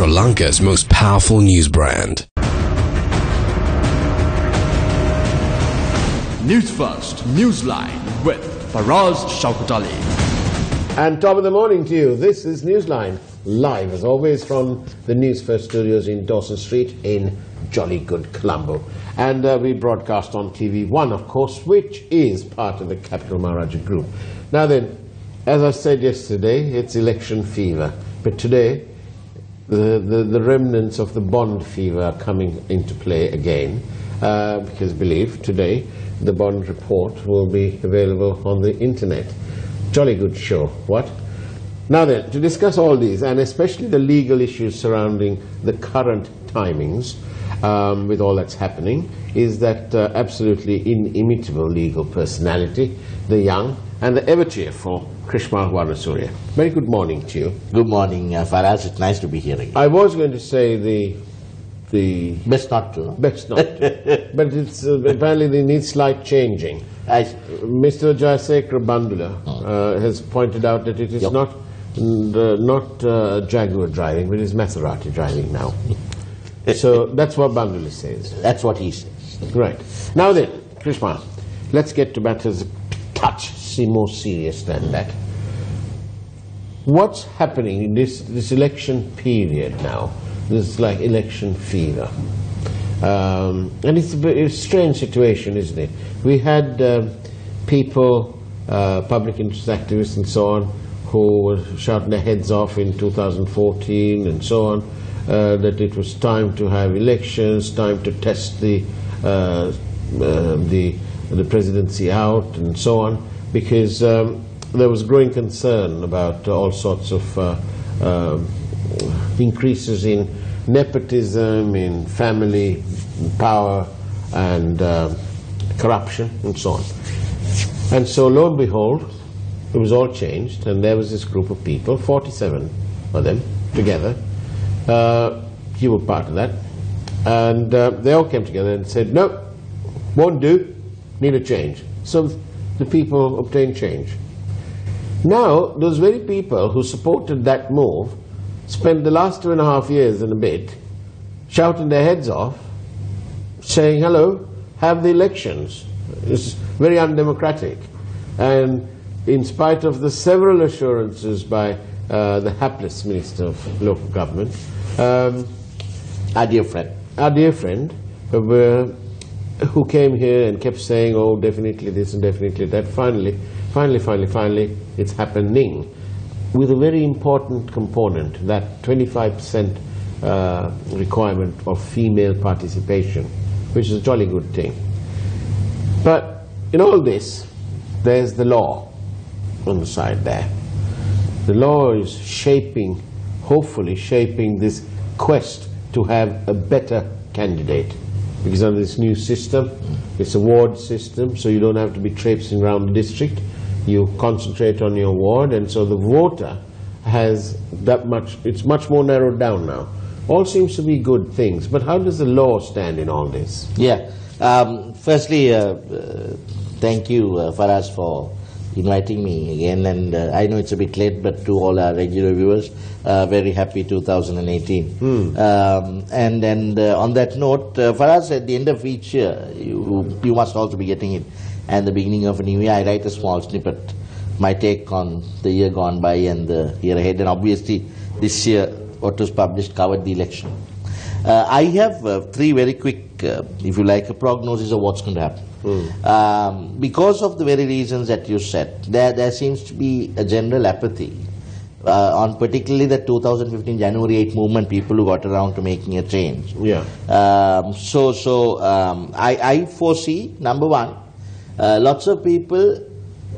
Sri Lanka's most powerful news brand. News First, Newsline with Faraz Shaukat Ali. And top of the morning to you. This is Newsline, live as always from the News First studios in Dawson Street in Jolly Good, Colombo. And uh, we broadcast on TV1, of course, which is part of the Capital Maharaja Group. Now then, as I said yesterday, it's election fever. But today, the, the, the remnants of the bond fever coming into play again. Uh, because believe today the bond report will be available on the internet. Jolly good show, what? Now then, to discuss all these, and especially the legal issues surrounding the current timings um, with all that's happening, is that uh, absolutely inimitable legal personality, the young and the ever cheerful Chrishmal Warnasuriya. Very good morning to you. Good morning, uh, Faraz. It's nice to be here again. I was going to say the the Best not to. best not, but it's uh, apparently they need slight changing. I, Mr. Jayasekara Bandula uh, has pointed out that it is Yep. not the- not uh, Jaguar driving, but it's Maserati driving now. so that's what Bandula says. that's what he says. Right. Now then, Krishma, let's get to matters touch more serious than that. What's happening in this, this election period now? This is like election fever. Um, and it's a, it's a strange situation, isn't it? We had um, people, uh, public interest activists and so on, who were shouting their heads off in 2014 and so on, uh, that it was time to have elections, time to test the, uh, uh, the, the presidency out and so on, because um, there was growing concern about all sorts of uh, um increases in nepotism, in family power, and uh, corruption, and so on. And so, lo and behold, it was all changed, and there was this group of people, 47 of them together. Uh, you were part of that. And uh, they all came together and said, no, won't do, need a change. So the people obtained change. Now, those very people who supported that move spent the last two and a half years and a bit shouting their heads off, saying, hello, have the elections. It's very undemocratic. And in spite of the several assurances by uh, the hapless Minister of Local Government, um, Our dear friend. our dear friend, uh, were- who came here and kept saying, oh, definitely this and definitely that, finally, finally, finally, finally, it's happening. With a very important component, that 25% uh, requirement of female participation, which is a jolly good thing. But in all this, there's the law on the side there. The law is shaping, hopefully shaping this quest to have a better candidate. Because under this new system, it's a ward system, so you don't have to be traipsing around the district. You concentrate on your ward, and so the voter has that much, it's much more narrowed down now. All seems to be good things, but how does the law stand in all this? Yeah. Um, firstly, uh, uh, thank you, uh, Faraz, for inviting me again. And uh, I know it's a bit late, but to all our regular viewers, uh, very happy 2018. Um, and and uh, on that note, uh, us at the end of each year, you, you must also be getting it. And the beginning of a new year, I write a small snippet, my take on the year gone by and the year ahead. And obviously, this year, what was published covered the election. Uh, I have uh, three very quick, uh, if you like, a prognosis of what's going to happen. Um, because of the very reasons that you said, there, there seems to be a general apathy uh, on particularly the 2015 January 8 movement, people who got around to making a change. Yeah. Um, so, so um, I, I foresee number one, uh, lots of people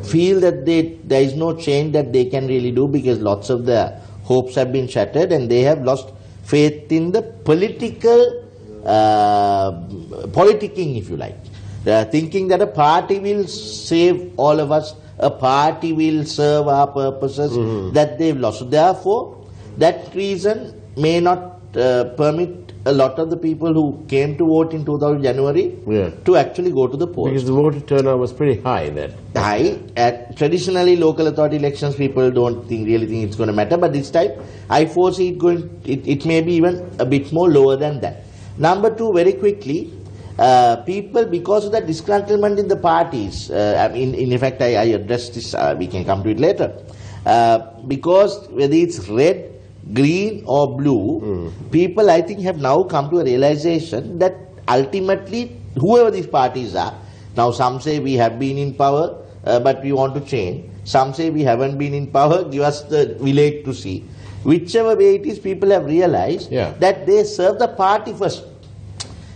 feel that they, there is no change that they can really do because lots of their hopes have been shattered and they have lost faith in the political uh, politicking, if you like. They are thinking that a party will save all of us, a party will serve our purposes that they've lost. Therefore, that reason may not uh, permit a lot of the people who came to vote in 2000 January Yeah. to actually go to the polls. Because the voter turnout was pretty high then. high. At traditionally local authority elections, people don't think really think it's going to matter. But this time, I foresee it going. It, it may be even a bit more lower than that. Number two, very quickly, uh, people because of that disgruntlement in the parties. Uh, I mean, in effect, I, I addressed this. Uh, we can come to it later. Uh, because whether it's red, green, or blue, people I think have now come to a realization that ultimately, whoever these parties are, now some say we have been in power, uh, but we want to change. Some say we haven't been in power, give us the village to see. Whichever way it is, people have realized Yeah. that they serve the party first.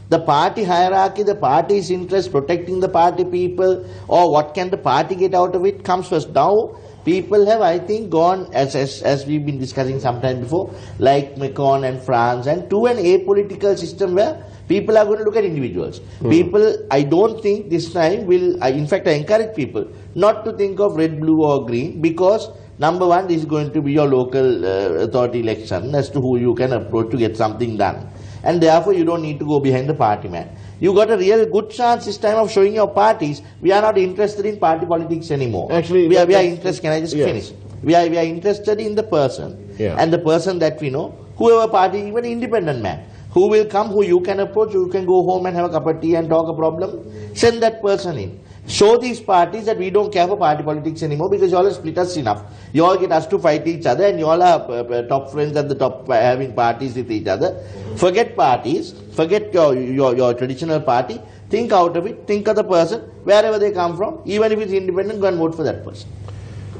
The party hierarchy, the party's interest, protecting the party people, or what can the party get out of it comes first. Now, people have, I think, gone, as, as, as we've been discussing sometime before, like Macron and France, and to an apolitical system where people are going to look at individuals. People, I don't think this time will, I, in fact, I encourage people not to think of red, blue, or green because number one, this is going to be your local uh, authority election as to who you can approach to get something done and therefore you don't need to go behind the party man. You got a real good chance this time of showing your parties. We are not interested in party politics anymore. Actually, we are, we are interested. Can I just yes. finish? We are, we are interested in the person Yeah. and the person that we know, whoever party, even independent man, who will come, who you can approach, you can go home and have a cup of tea and talk a problem. Send that person in. Show these parties that we don't care for party politics anymore because you all have split us enough. You all get us to fight each other and you all are uh, uh, top friends at the top uh, having parties with each other. Forget parties, forget your, your, your traditional party. Think out of it, think of the person, wherever they come from, even if it's independent, go and vote for that person.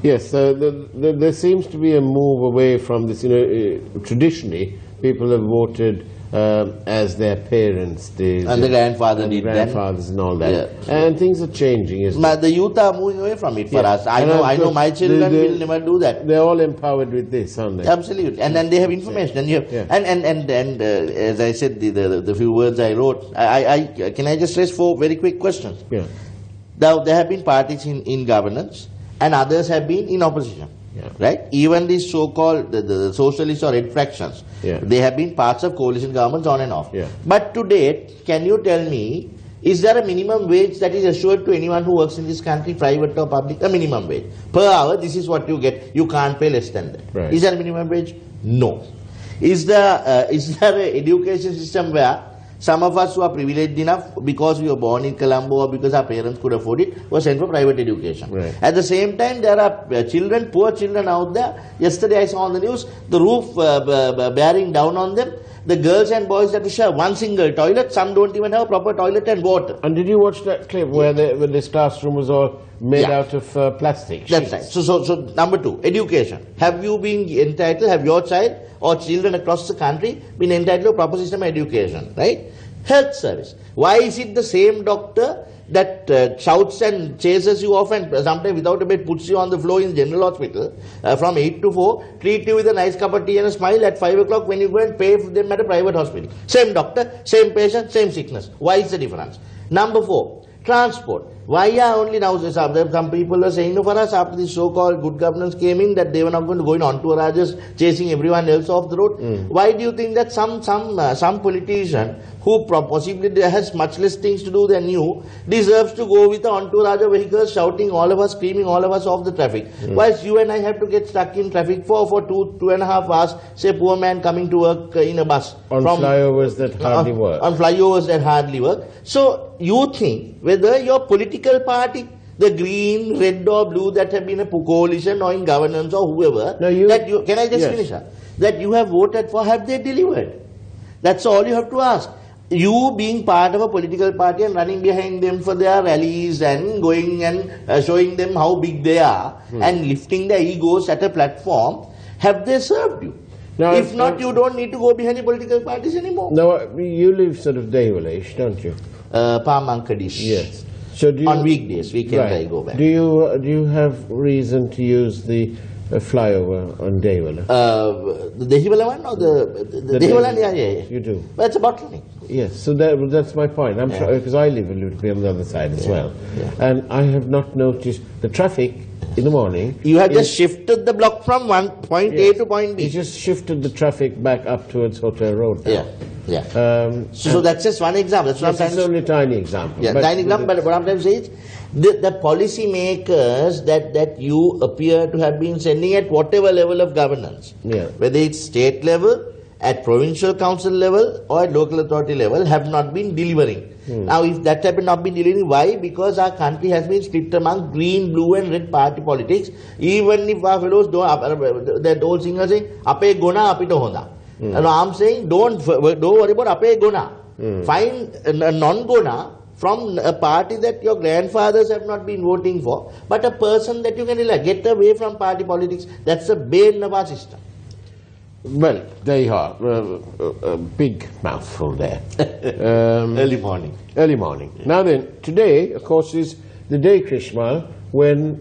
Yes, uh, the, the, there seems to be a move away from this. You know, uh, traditionally, people have voted um, as their parents did. And the grandfather and did then. grandfathers and all that. Yeah. And things are changing, isn't Ma- The youth are moving away from it for Yeah. us. I And know, I know my children will never do that. They're all empowered with this, aren't they? Absolutely, and then they have information, and you have, Yeah. and and and and uh, as I said, the, the the few words I wrote, I, I, I can I just raise four very quick questions. Yeah. Now there have been parties in, in governance, and others have been in opposition. Yeah. Right? Even these so-called the, the, the socialist or red fractions, Yeah. they have been parts of coalition governments on and off. Yeah. But to date, can you tell me, is there a minimum wage that is assured to anyone who works in this country, private or public? A minimum wage. Per hour, this is what you get. You can't pay less than that. Right. Is there a minimum wage? No. Is there, uh, is there an education system where some of us who are privileged enough because we were born in Colombo or because our parents could afford it were sent for private education. Right. At the same time, there are uh, children, poor children out there. Yesterday I saw on the news the roof uh, bearing down on them. The girls and boys have to share one single toilet. Some don't even have a proper toilet and water. And did you watch that clip where the, where this classroom was all made Yeah. out of uh, plastic? That's sheets? right. So, so, so number two, education. Have you been entitled, have your child or children across the country been entitled to a proper system of education, right? Health service. Why is it the same doctor that uh, shouts and chases you off and sometimes without a bed puts you on the floor in general hospital uh, from 8 to 4, treat you with a nice cup of tea and a smile at 5 o'clock when you go and pay for them at a private hospital? Same doctor, same patient, same sickness. Why is the difference? Number four, transport. Why are only now some, some people are saying no for us after this so-called good governance came in that they were not going to go in entourages chasing everyone else off the road. Why do you think that some some uh, some politician who possibly has much less things to do than you deserves to go with an entourage of vehicles shouting all of us, screaming all of us off the traffic? Whilst you and I have to get stuck in traffic for for two two and a half hours. Say poor man coming to work uh, in a bus On flyovers that hardly on, work. On flyovers that hardly work. So you think whether your political party, the green, red or blue that have been a coalition or in governance or whoever, No, you- that you can I just Yes. finish? sir? That you have voted for, have they delivered? That's all you have to ask. You being part of a political party and running behind them for their rallies and going and uh, showing them how big they are Hmm. and lifting their egos at a platform, have they served you? No, if not, not- you don't need to go behind the political parties anymore. Uh, you live sort of Devalish, don't you? Uh. Yes. So do you, On weekdays, weekends Right. I go back. Do you do you have reason to use the uh, flyover on Devala? Uh, the Dehiwala one or the, the, the? Dehiwala. Yeah, yeah, yeah. You do. But it's a bottleneck. Yes, so that, that's my point. I'm sure because I live a little bit on the other side as well, and I have not noticed the traffic in the morning. You have just shifted the block from one point A to point B. You just shifted the traffic back up towards Hotel Road. now. Yeah. Yeah. Um, So, so that's just one example. That's what I'm Yes, trying it's to only tiny example. Yeah, but- tiny example, but what I'm trying to say is the, the policy makers that, that you appear to have been sending at whatever level of governance, Yeah. whether it's state level, at provincial council level, or at local authority level, have not been delivering. Hmm. Now, if that have not been delivering, why? Because our country has been split among green, blue, and red party politics. Even if our fellows don't, uh, that old singer saying, "Ape gona, apito honda." Hmm. And I'm saying, don't don't worry about ape gona. Find a non-gona from a party that your grandfathers have not been voting for, but a person that you can rely. Get away from party politics. That's the bane of our system. Well, there you are. Uh, a, a big mouthful there. um, Early morning. early morning. Now then, today, of course, is the day, Krishna, when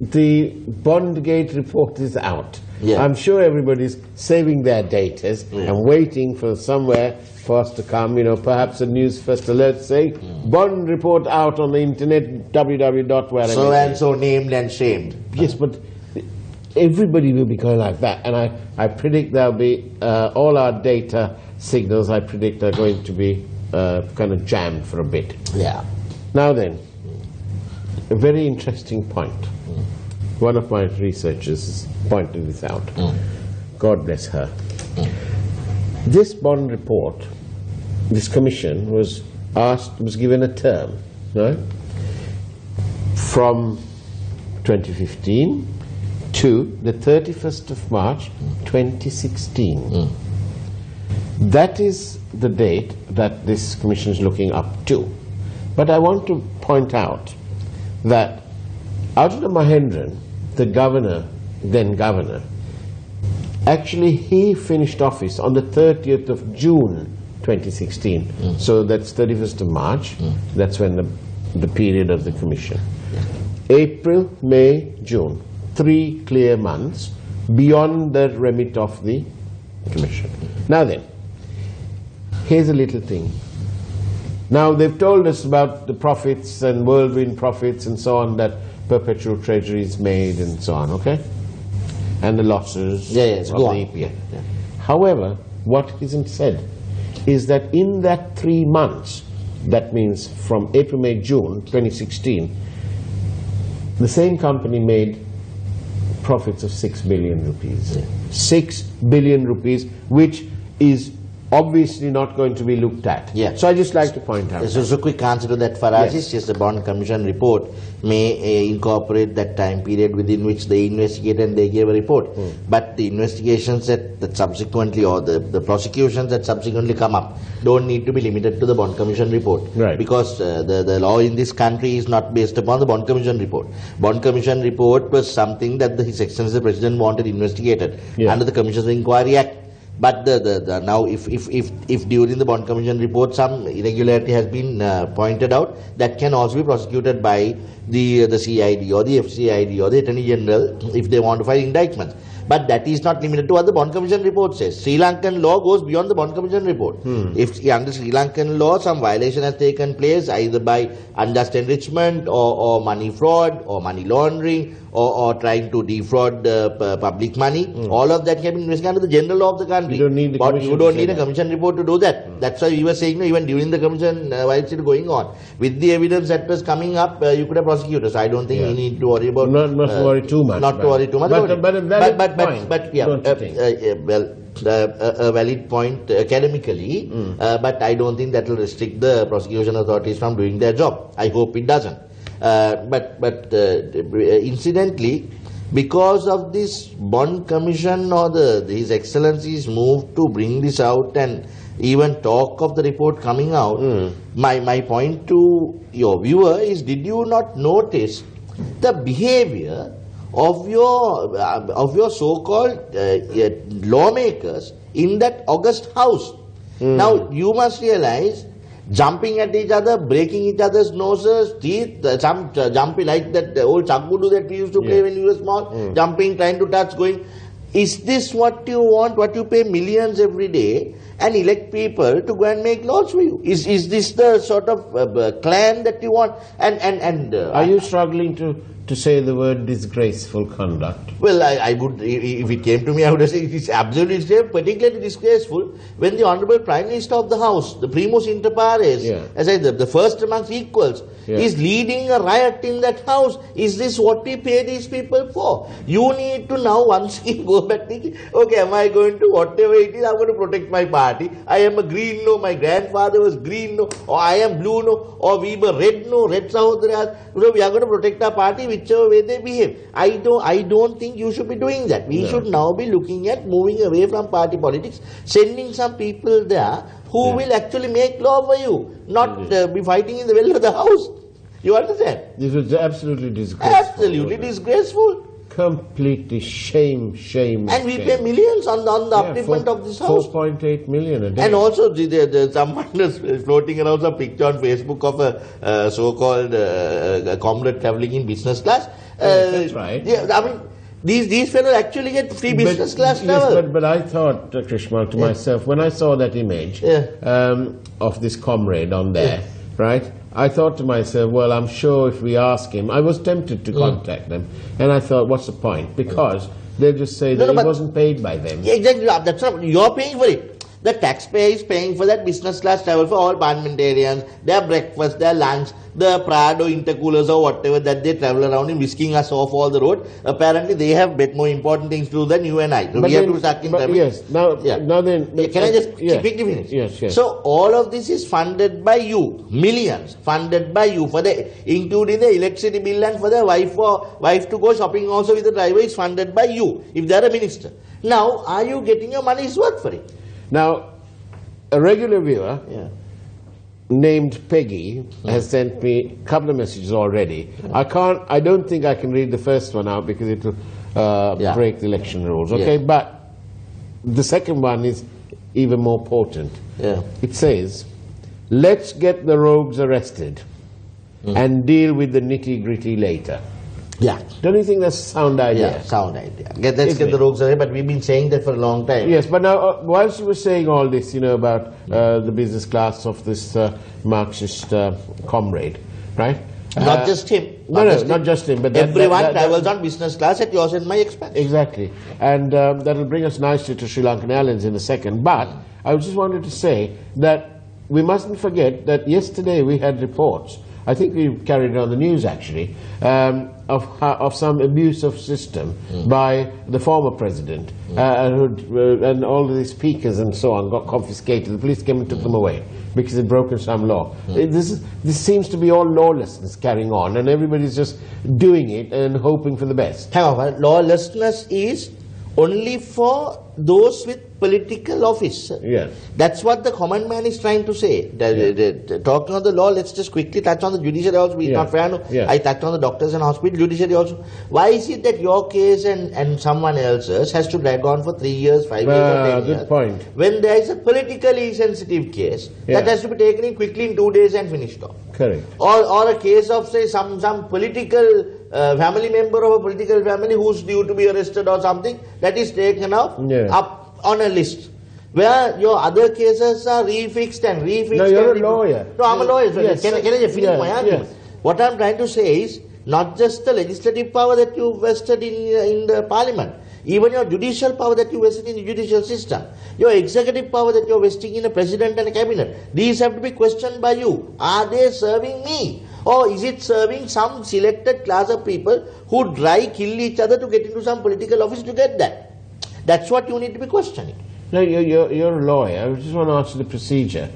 the Bondgate report is out. Yeah. I'm sure everybody's saving their datas Yeah. and waiting for somewhere for us to come. You know, perhaps a news first alert saying Bond report out on the internet, www. So and so named and shamed. Yes, but everybody will be going like that, and I, I predict there'll be uh, all our data signals. I predict are going to be uh, kind of jammed for a bit. Yeah. Now then, a very interesting point. One of my researchers has pointed this out. Mm. God bless her. Mm. This bond report, this commission was asked, was given a term, right? From 2015 to the 31st of March mm. 2016. That is the date that this commission is looking up to. But I want to point out that Arjuna Mahendran, the governor, then governor, actually he finished office on the 30th of June 2016. Mm. So that's 31st of March. Mm. That's when the, the period of the commission. April, May, June. Three clear months beyond the remit of the commission. Now then, here's a little thing. Now they've told us about the profits and whirlwind profits and so on that perpetual treasuries made and so on, okay? And the losses Yeah, yes, of the on. EPF. However, what isn't said is that in that three months, that means from April, May, June 2016, the same company made profits of 6 billion rupees. 6 billion rupees, which is obviously not going to be looked at. Yeah. So I just like to point out. So, so quick answer to that, Faraz, Yes. is just the Bond Commission report may uh, incorporate that time period within which they investigate and they gave a report. Hmm. But the investigations that, that subsequently or the, the prosecutions that subsequently come up don't need to be limited to the Bond Commission report. Right. Because uh, the, the law in this country is not based upon the Bond Commission report. Bond Commission report was something that the, His Excellency the President wanted investigated Yeah. under the Commissions of Inquiry Act. But the, the, the now, if, if, if, if during the bond commission report some irregularity has been uh, pointed out, that can also be prosecuted by the the CID or the FCID or the Attorney General if they want to file indictments. But that is not limited to what the bond commission report says. Sri Lankan law goes beyond the bond commission report. If under Sri Lankan law some violation has taken place either by unjust enrichment or, or money fraud or money laundering or, or trying to defraud uh, pu- public money, all of that can be investigated under the general law of the country. You don't need the but you don't need a that. commission report to do that. That's why we were saying no, even during the commission uh, while it's still going on, with the evidence that was coming up, uh, you could have prosecuted. So I don't think Yeah. we need to worry about. Not- not to worry too much Not to worry too much. But- but but, but, point, but, yeah, uh, uh, well, uh, a, valid point academically, uh, but I don't think that will restrict the prosecution authorities from doing their job. I hope it doesn't. Uh, but but uh, incidentally, because of this bond commission or the His Excellency's move to bring this out and even talk of the report coming out, my, my point to your viewer is did you not notice the behavior of your uh, of your so-called uh, lawmakers in that August house. Now you must realize jumping at each other, breaking each other's noses, teeth, uh, some uh, jumping like that uh, old chakudu that we used to play Yeah. when we were small, jumping, trying to touch, going. Is this what you want? What you pay millions every day and elect people to go and make laws for you? Is is this the sort of uh, uh, clan that you want? And and and uh, Are you struggling to, to say the word disgraceful conduct. Well, I, I would, if it came to me, I would say it is absolutely particularly disgraceful when the Honorable Prime Minister of the House, the primus inter pares, Yeah. as I said, the first amongst equals, Yeah. is leading a riot in that house. Is this what we pay these people for? You need to now once again go back thinking, okay, am I going to, whatever it is, I'm going to protect my party. I am a green no, my grandfather was green no, or I am blue no, or we were red no, red Sahodras. You know, we are going to protect our party whichever way they behave. I don't, I don't think you should be doing that. We should now be looking at moving away from party politics, sending some people there who Yeah. will actually make law for you, not uh, be fighting in the well of the house. You understand? This was absolutely disgraceful. Absolutely disgraceful. Completely shame, shame. And we shame. pay millions on, on the Yeah, upliftment of this house. 4.8 million a day. And also, the, the, the, someone is floating around some picture on Facebook of a uh, so-called uh, comrade traveling in business class. Yes, that's right. Yeah, I mean, these these fellows actually get free business but, class yes, but, but I thought, uh, Chrishmal, to myself, when I saw that image Yeah. um, of this comrade on there, right, I thought to myself, well, I'm sure if we ask him, I was tempted Mm. to contact them, and I thought, what's the point? Because they'll just say No, that no, he wasn't paid by them. Yeah, exactly. That's not, you're paying for it. The taxpayer is paying for that business class travel for all parliamentarians, their breakfast, their lunch, the Prado intercoolers or whatever that they travel around in, whisking us off all the road. Apparently, they have bet more important things to do than you and I. So But we have to in yes, now- Yeah. now then- Yeah, Can I just yes, quickly finish? yes, yes. So all of this is funded by you, millions funded by you for the, including the electricity bill and for the wife or wife to go shopping also with the driver is funded by you if they are a minister. Now, are you getting your money's worth for it? Now, a regular viewer Yeah. named Peggy has sent me a couple of messages already. I can't. I don't think I can read the first one out because it will uh, Yeah. break the election rules. Okay, Yeah. but the second one is even more potent. Yeah. It says, "Let's get the rogues arrested Hmm. and deal with the nitty gritty later." Yeah. Don't you think that's a sound idea? Yeah, sound idea. Get, let's Isn't get the rogues away, but we've been saying that for a long time. Yes, but now, uh, whilst you were saying all this, you know, about uh, the business class of this uh, Marxist uh, comrade, right? Not Uh, just him. No, no, not just him, but that- everyone that- that- travels on business class at yours and my expense. Exactly. And um, that'll bring us nicely to Sri Lankan Airlines in a second. But I just wanted to say that we mustn't forget that yesterday we had reports, I think we carried on the news actually, um, of, of some abusive system by the former president. Uh, and, uh, and all of the speakers and so on got confiscated. The police came and took them away because they'd broken some law. Uh, This, is, this seems to be all lawlessness carrying on, and everybody's just doing it and hoping for the best. Hang on, lawlessness is only for those with political office. Yes. That's what the common man is trying to say. Talking on the law, let's just quickly touch on the judiciary also. It's Yeah. not fair. No? I touched on the doctors and hospital judiciary also. Why is it that your case and, and someone else's has to drag on for three years, five years, or Ah, ten years? point. When there is a politically sensitive case, that has to be taken in quickly in two days and finished off Correct. or, or a case of say some some political uh, family member of a political family who's due to be arrested or something that is taken up Yeah. up on a list where your other cases are refixed and refixed No, you're a lawyer. no i'm a lawyer so Yes. can, I- can i just finish my argument yes. what i'm trying to say is not just the legislative power that you vested in uh, in the parliament even your judicial power that you vested in the judicial system, your executive power that you're vesting in a president and a cabinet, these have to be questioned by you. Are they serving me? Or is it serving some selected class of people who dry kill each other to get into some political office to get that? That's what you need to be questioning. No, you're, you're, you're a lawyer. I just want to ask you the procedure.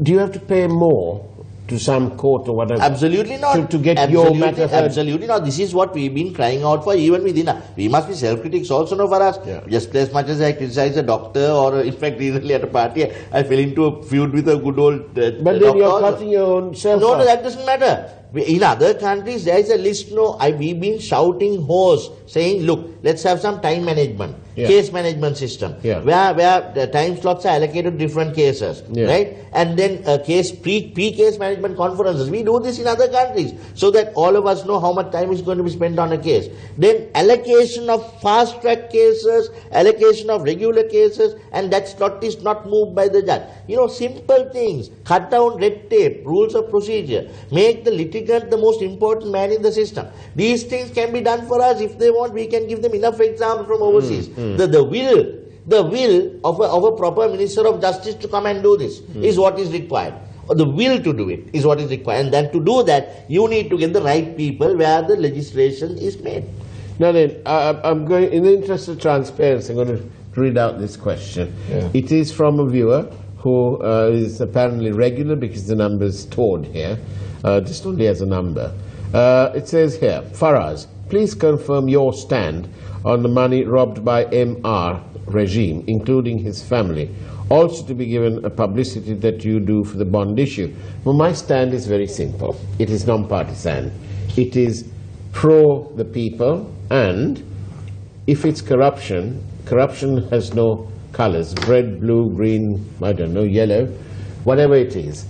Do you have to pay more to some court or whatever? Absolutely not. To, to get absolutely, your matter heard? Absolutely not. This is what we've been crying out for even within. Our, we must be self-critics also, no, for us. Yeah. Just as much as I criticize a doctor or, in fact, recently at a party, I fell into a feud with a good old uh, But then doctor you're cutting your own self No, out. no, that doesn't matter. We- In other countries, there is a list. No, I, we've been shouting hoarse, saying, "Look, let's have some time management, Yeah. case management system, Yeah. where where the time slots are allocated to different cases, Yeah. right? And then uh, case pre pre case management conferences. We do this in other countries so that all of us know how much time is going to be spent on a case. Then allocation of fast track cases, allocation of regular cases, and that slot is not moved by the judge. You know, simple things. Cut down red tape, rules of procedure. Make the litigant, the most important man in the system. These things can be done for us. If they want, we can give them enough examples from overseas. Hmm, hmm. The, the will, the will of a, of a proper minister of justice to come and do this hmm. is what is required. Or the will to do it is what is required. And then to do that, you need to get the right people where the legislation is made. Now then, I, I'm going, in the interest of transparency, I'm going to read out this question. It is from a viewer who uh, is apparently regular because the number is stored here, uh, just only as a number. Uh, it says here, Faraz, please confirm your stand on the money robbed by MR regime, including his family. Also to be given a publicity that you do for the bond issue. Well, my stand is very simple. It is non-partisan. It is pro the people and if it's corruption, corruption has no colors, red, blue, green, I don't know, yellow, whatever it is.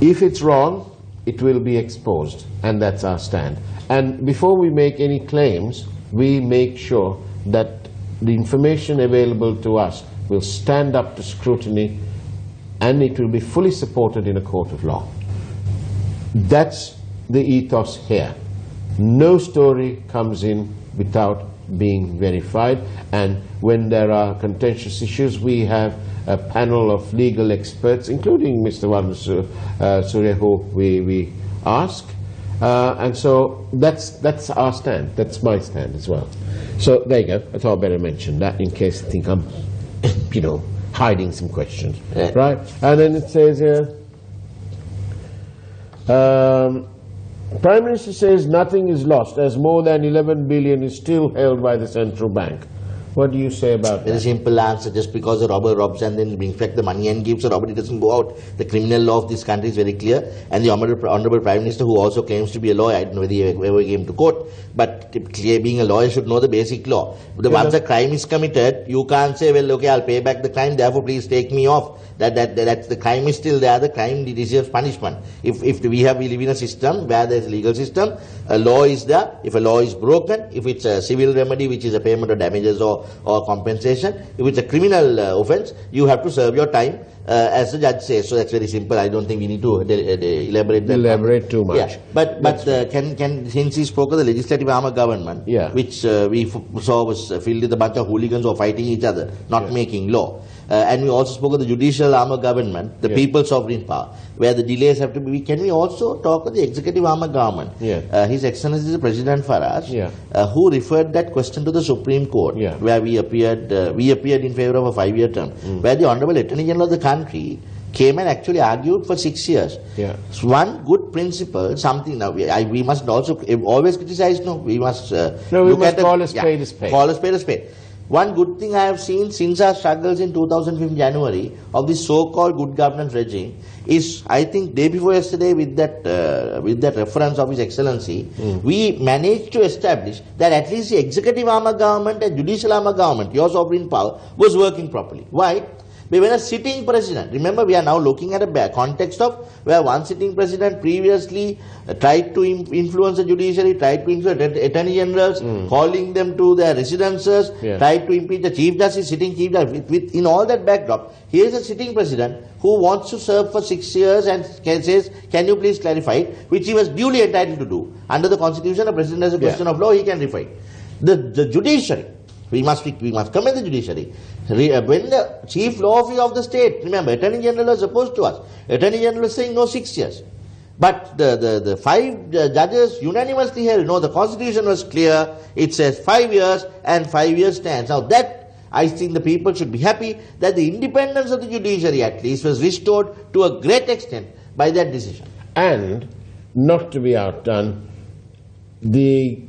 If it's wrong, it will be exposed, and that's our stand. And before we make any claims, we make sure that the information available to us will stand up to scrutiny and it will be fully supported in a court of law. That's the ethos here. No story comes in without being verified, and when there are contentious issues, we have a panel of legal experts, including Mr. Varma uh, Surya, who we, we ask. Uh, and so that's, that's our stand. That's my stand as well. So there you go. I thought I'd better mention that in case you think I'm, you know, hiding some questions. Right? And then it says here. Um, Prime Minister says nothing is lost as more than 11 billion is still held by the central bank. What do you say about that? simple answer. Just because a robber robs and then brings back the money and gives, a robber doesn't go out. The criminal law of this country is very clear. And the Honorable, Honorable Prime Minister, who also claims to be a lawyer, I don't know whether he ever came to court, but clear, being a lawyer should know the basic law. The, once a crime is committed, you can't say, well, okay, I'll pay back the crime, therefore please take me off. That, that, that, that's the crime is still there, the crime deserves punishment. If, if we have, we live in a system where there's a legal system, a law is there, if a law is broken, if it's a civil remedy, which is a payment of damages or, or compensation, if it's a criminal uh, offense, you have to serve your time uh, as the judge says. So that's very simple. I don't think we need to de- de- elaborate that. Elaborate too much. Yeah, but but uh, can can since he spoke of the legislative arm of government, Yeah. which uh, we f- saw was uh, filled with a bunch of hooligans who are fighting each other, not Yeah. making law. Uh, and we also spoke of the judicial arm of government, the Yeah. people's sovereign power, where the delays have to be. Can we also talk of the executive arm of government? Yeah. Uh, His Excellency the President Faraz, Yeah. uh, who referred that question to the Supreme Court, Yeah. where we appeared, uh, we appeared in favor of a five-year term, Mm. where the Honorable Attorney General of the country came and actually argued for six years. Yeah. So one good principle, something now we, I, we must also always criticize. No, we must. Uh, No, we look must at call a spade a spade. Call a spade a spade. One good thing I have seen since our struggles in 2005 January of this so-called good governance regime is, I think, day before yesterday with that uh, with that reference of His Excellency, Hmm. we managed to establish that at least the executive arm of government and judicial arm of government, your sovereign power, was working properly. Why? But when a sitting president, remember we are now looking at a context of where one sitting president previously uh, tried to influence the judiciary, tried to influence att- attorney generals, calling them to their residences, Yeah. tried to impeach the chief justice, sitting chief justice. With, with, in all that backdrop, here is a sitting president who wants to serve for six years and can, says, can you please clarify it, which he was duly entitled to do. Under the constitution, a president has a Yeah. question of law, he can refine. The, the judiciary, we must, we must commend the judiciary. Uh, when the chief law officer of the state, remember, Attorney General was opposed to us. Attorney General was saying no six years. But the, the, the five judges unanimously held, no, the constitution was clear. It says five years and five years stands. Now that, I think the people should be happy that the independence of the judiciary at least was restored to a great extent by that decision. And, not to be outdone, the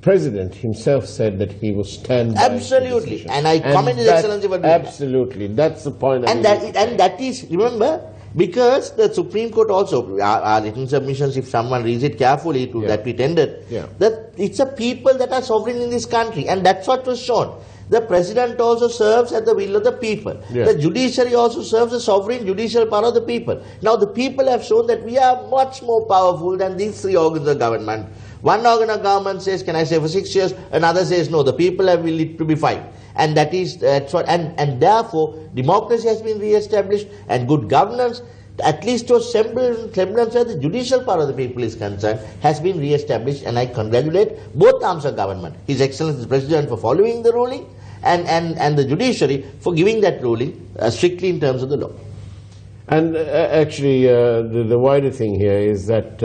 president himself said that he will stand Absolutely. And I commend His Excellency for doing that. Absolutely. That's the point. And that and that is remember because the Supreme Court also our, our written submissions if someone reads it carefully to Yeah. that we tendered Yeah. that it's a people that are sovereign in this country and that's what was shown. The president also serves at the will of the people. Yeah. The judiciary also serves the sovereign judicial power of the people. Now the people have shown that we are much more powerful than these three organs of government. One organ of government says, "Can I say for six years?" Another says, "No, the people have will it to be five." And that is that's what, and and therefore democracy has been re-established and good governance. at least to a semblance, semblance where the judicial power of the people is concerned, has been re-established, and I congratulate both arms of government, His Excellency the President for following the ruling, and, and, and the judiciary for giving that ruling uh, strictly in terms of the law. And uh, actually, uh, the, the wider thing here is that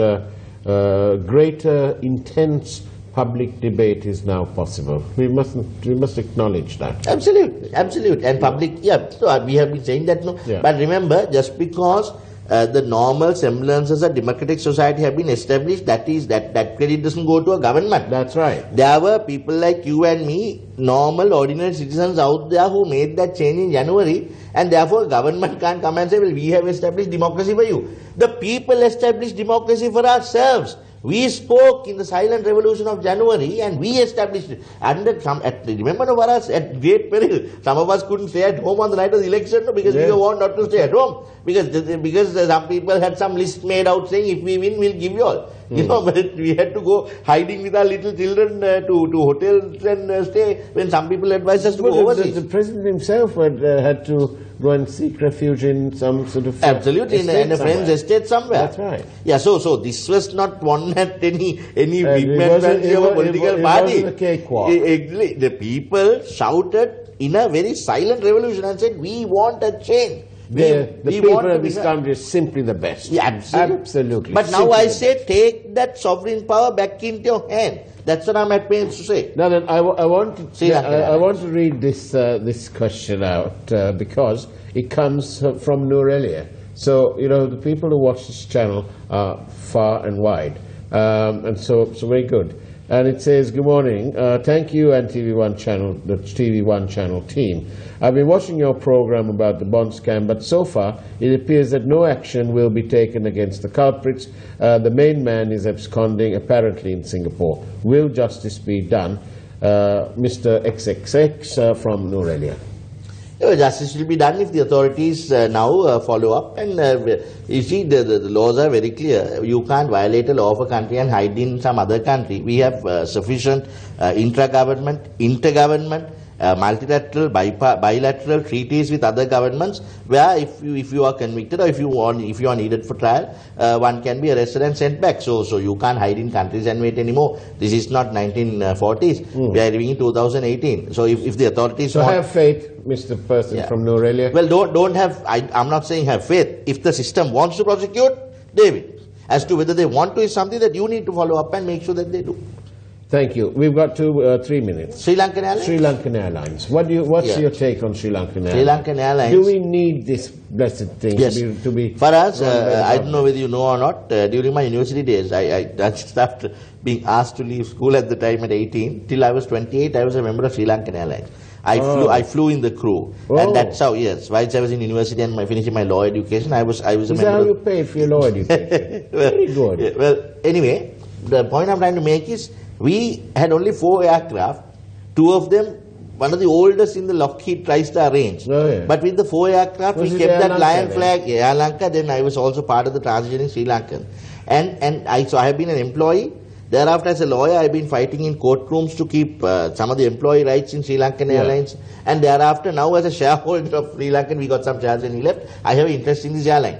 uh, greater, intense public debate is now possible. We mustn't, we must acknowledge that. Absolutely, absolutely. And public, yeah, so uh, we have been saying that no. Yeah. But remember, just because uh, the normal semblances of democratic society have been established, that is, that, that credit doesn't go to a government. That's right. There were people like you and me, normal, ordinary citizens out there who made that change in January, and therefore government can't come and say, well, we have established democracy for you. The people established democracy for ourselves. We spoke in the silent revolution of January and we established it. Under some, at, remember for us, at great peril, some of us couldn't stay at home on the night of the election because Yeah. we were warned not to stay at home. Because, because some people had some list made out saying, if we win, we'll give you all. You know, but we had to go hiding with our little children uh, to, to hotels and uh, stay when some people advised us to go Well, the, overseas. the, the president himself had, uh, had to go and seek refuge in some sort of uh, Absolutely, in a, in a friend's estate somewhere. That's right. Yeah, so so this was not one at any any Uh, big man fancy of a it political it party. wasn't a cakewalk. The people shouted in a very silent revolution and said, "We want a change. We, The, the we people of this country are simply the best. Yeah, absolutely. Absolutely. But now I the say, take that sovereign power back into your hand. That's what I'm at pains to say. Now then, I, I want to Sri Lanka I, I want to read this uh, this question out uh, because it comes uh, from Nuwara Eliya. So you know the people who watch this channel are far and wide, um, and so so very good. And it says, "Good morning. Uh, thank you and TV1 channel, the TV1 channel team. I've been watching your program about the bond scam, but so far it appears that no action will be taken against the culprits. Uh, the main man is absconding, apparently in Singapore. Will justice be done?" Uh, Mr. XXX uh, from Nuwara Eliya. Justice will be done if the authorities uh, now uh, follow up. And uh, you see, the, the, the laws are very clear. You can't violate a law of a country and hide in some other country. We have sufficient intra-government, intergovernment, uh, multilateral, bilateral treaties with other governments, where if you, if you are convicted or if you want, if you are needed for trial, uh, one can be arrested and sent back. So, so you can't hide in countries and wait anymore. This is not 1940s. We are living in 2018. So, if, if the authorities So have faith, Mr. Person Yeah. from Nuwara Eliya. well, don't don't have. I, I'm not saying have faith. If the system wants to prosecute, they will. As to whether they want to is something that you need to follow up and make sure that they do. Thank you. We've got two, uh, three minutes. Sri Lankan Airlines. Sri Lankan Airlines. What do you, what's Yeah. your take on Sri Lankan Airlines? Sri Lankan Airlines. Do we need this blessed thing Yes. to be, to be For us, run by the uh, I don't know whether you know or not. Uh, during my university days, I, I just after being asked to leave school at the time at 18, till I was 28, I was a member of Sri Lankan Airlines. I flew. Oh. I flew in the crew, Oh. and that's how. Yes, whilst I was in university and my, finishing my law education, I was. I was a Is that how you pay for your law education? Very good. Yeah, well, anyway, the point I'm trying to make is we had only four aircraft, two of them, one of the oldest in the Lockheed TriStar range. Oh, yeah. But with the four aircraft, Was we kept that Lanka lion flag, yeah, Air Lanka, then I was also part of the transitioning Sri Lankan. And, and I, so I have been an employee. Thereafter, as a lawyer, I've been fighting in courtrooms to keep uh, some of the employee rights in Sri Lankan Yeah. Airlines. And thereafter, now as a shareholder of Sri Lankan, we got some shares when he left. I have interest in this airline.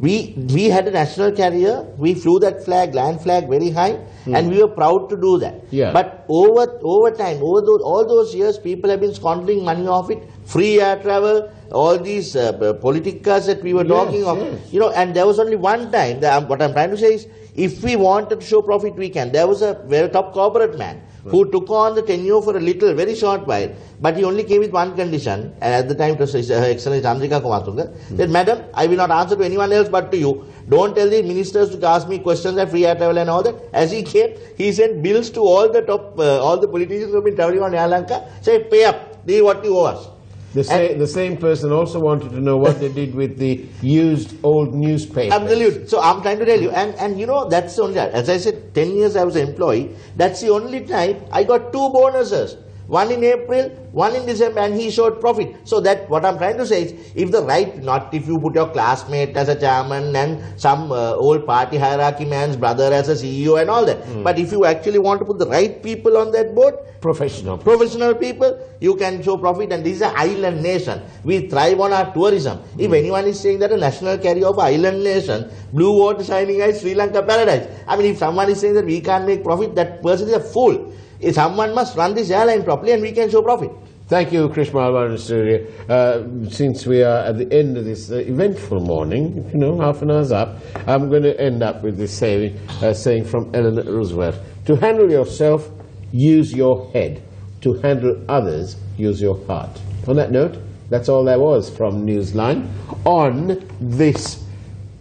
We, we had a national carrier, we flew that flag, land flag very high, hmm. and we were proud to do that. Yeah. But over, over time, over those, all those years, people have been squandering money off it, free air travel, all these uh, politicas that we were Yes, talking of. yes. You know, and there was only one time, that what I'm trying to say is, if we wanted to show profit, we can. There was a very top corporate man who took on the tenure for a little, very short while, but he only came with one condition, and at the time it was Her Excellency Chandrika Kumaratunga, said, Madam, I will not answer to anyone else but to you. Don't tell the ministers to ask me questions at free air travel and all that. As he came, he sent bills to all the top, uh, all the politicians who have been traveling on Air Lanka, say, pay up, this is what you owe us. The, sa- the same person also wanted to know what they did with the used old newspaper. Absolutely. So I'm trying to tell you, and, and you know, that's the only, as I said, 10 years I was an employee, that's the only time I got two bonuses. One in April, one in December, and he showed profit. So that what I'm trying to say is, if the right, not if you put your classmate as a chairman and some uh, old party hierarchy man's brother as a CEO and all that, but if you actually want to put the right people on that board, Professional. professional people, you can show profit. And this is an island nation. We thrive on our tourism. If anyone is saying that a national carrier of island nation, blue water shining eyes, Sri Lanka paradise. I mean, if someone is saying that we can't make profit, that person is a fool. Someone must run this airline properly and we can show profit. Thank you, Krish Malwan in. Uh, since we are at the end of this uh, eventful morning, you know, half an hour's up, I'm going to end up with this saying, uh, saying from Eleanor Roosevelt To handle yourself, use your head. To handle others, use your heart. On that note, that's all there was from Newsline on this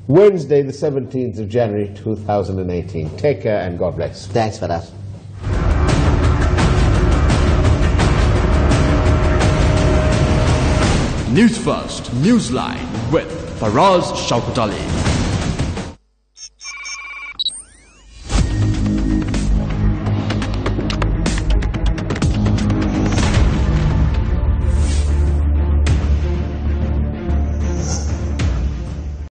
Wednesday, the 17th of January 2018. Take care and God bless. Thanks for us. News First, Newsline with Faraz Shaukat Ali.